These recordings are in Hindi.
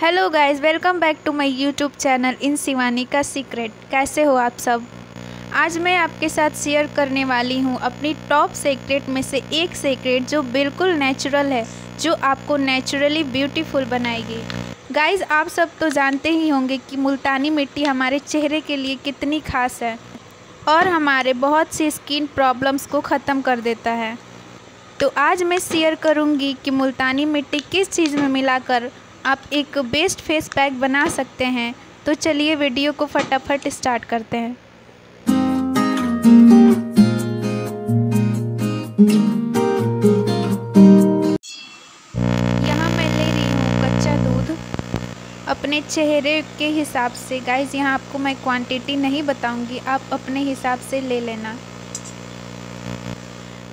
Hello guys welcome back to my YouTube channel इन शिवानी का सीक्रेट कैसे हो आप सब? आज मैं आपके साथ शेयर करने वाली हूँ अपनी टॉप सीक्रेट में से एक सीक्रेट जो बिल्कुल नेचुरल है, जो आपको नेचुरली ब्यूटीफुल बनाएगी। गाइस आप सब तो जानते ही होंगे कि मुल्तानी मिट्टी हमारे चेहरे के लिए कितनी खास है और हमारे बहुत सी स्किन प्रॉब्लम्स को ख़त्म कर देता है। तो आज मैं शेयर करूँगी कि मुल्तानी मिट्टी किस चीज़ में मिलाकर आप एक बेस्ट फेस पैक बना सकते हैं। तो चलिए वीडियो को फटाफट स्टार्ट करते हैं। यहाँ मैं ले रही हूँ कच्चा दूध। अपने चेहरे के हिसाब से गाइस यहाँ आपको मैं क्वांटिटी नहीं बताऊँगी। आप अपने हिसाब से ले लेना।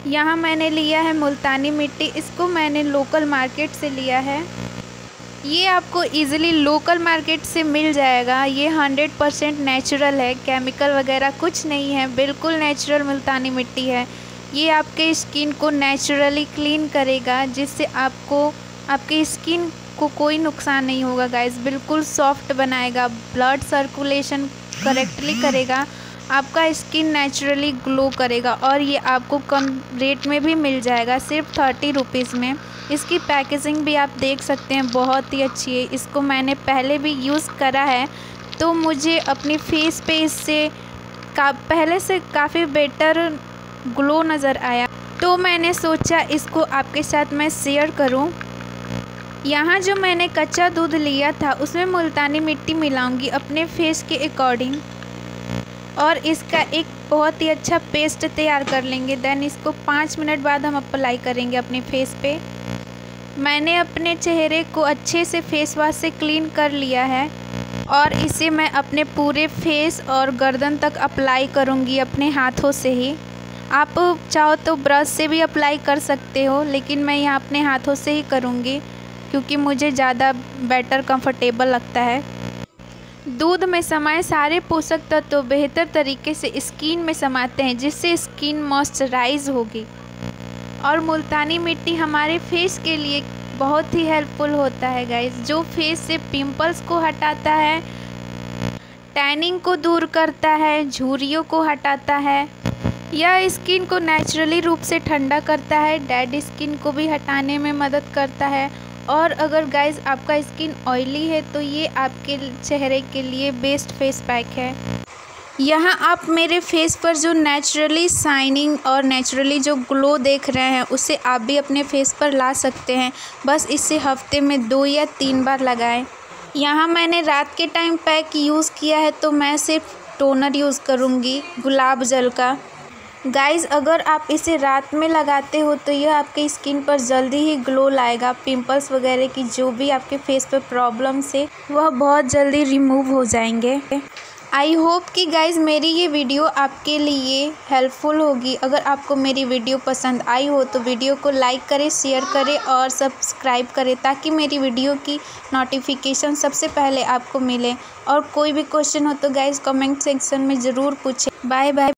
यहाँ मैंने लिया है मुल्तानी मिट्टी। इसको मैंने लोकल मार्केट से लिया है। ये आपको इजीली लोकल मार्केट से मिल जाएगा। ये हंड्रेड परसेंट नेचुरल है केमिकल वगैरह कुछ नहीं है, बिल्कुल नेचुरल मुल्तानी मिट्टी है। ये आपके स्किन को नेचुरली क्लीन करेगा, जिससे आपको, आपकी स्किन को कोई नुकसान नहीं होगा गाइस बिल्कुल सॉफ्ट बनाएगा ब्लड सर्कुलेशन करेक्टली करेगा, आपका स्किन नेचुरली ग्लो करेगा, और ये आपको कम रेट में भी मिल जाएगा, सिर्फ़ थर्टी रुपीज़ में। इसकी पैकेजिंग भी आप देख सकते हैं, बहुत ही अच्छी है। इसको मैंने पहले भी यूज़ करा है तो मुझे अपनी फेस पे इससे का, पहले से काफ़ी बेटर ग्लो नज़र आया। तो मैंने सोचा इसको आपके साथ मैं शेयर करूँ। यहाँ जो मैंने कच्चा दूध लिया था, उसमें मुल्तानी मिट्टी मिलाऊँगी अपने फेस के अकॉर्डिंग और इसका एक बहुत ही अच्छा पेस्ट तैयार कर लेंगे। देन इसको पाँच मिनट बाद हम अप्लाई करेंगे अपने फेस पे। मैंने अपने चेहरे को अच्छे से फेस वाश से क्लीन कर लिया है और इसे मैं अपने पूरे फेस और गर्दन तक अप्लाई करूँगी अपने हाथों से ही। आप चाहो तो ब्रश से भी अप्लाई कर सकते हो, लेकिन मैं यहाँ अपने हाथों से ही करूँगी, क्योंकि मुझे ज़्यादा बेटर कंफर्टेबल लगता है। दूध में समाये सारे पोषक तत्व तो बेहतर तरीके से स्किन में समाते हैं, जिससे स्किन मॉइस्चराइज होगी। और मुल्तानी मिट्टी हमारे फेस के लिए बहुत ही हेल्पफुल होता है गाइस जो फेस से पिंपल्स को हटाता है टैनिंग को दूर करता है झुर्रियों को हटाता है यह स्किन को नेचुरली रूप से ठंडा करता है डेड स्किन को भी हटाने में मदद करता है. और अगर गाइस आपका स्किन ऑयली है तो ये आपके चेहरे के लिए बेस्ट फेस पैक है. यहाँ आप मेरे फेस पर जो नेचुरली शाइनिंग और नेचुरली जो ग्लो देख रहे हैं, उसे आप भी अपने फेस पर ला सकते हैं। बस इसे हफ़्ते में दो या तीन बार लगाएँ। यहाँ मैंने रात के टाइम पैक यूज़ किया है तो मैं सिर्फ़ टोनर यूज़ करूँगी, गुलाब जल का। गाइस अगर आप इसे रात में लगाते हो तो यह आपके स्किन पर जल्दी ही ग्लो लाएगा। पिंपल्स वगैरह की जो भी आपके फेस पर प्रॉब्लम्स है वह बहुत जल्दी रिमूव हो जाएँगे। आई होप कि गाइज़ मेरी ये वीडियो आपके लिए हेल्पफुल होगी। अगर आपको मेरी वीडियो पसंद आई हो तो वीडियो को लाइक करें शेयर करें और सब्सक्राइब करें ताकि मेरी वीडियो की नोटिफिकेशन सबसे पहले आपको मिले। और कोई भी क्वेश्चन हो तो गाइज़ कमेंट सेक्शन में ज़रूर पूछें। Bye bye